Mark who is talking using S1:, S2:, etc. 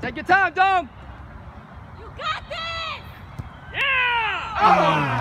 S1: Take your time, Dom.
S2: You got this!
S3: Yeah!
S1: Oh.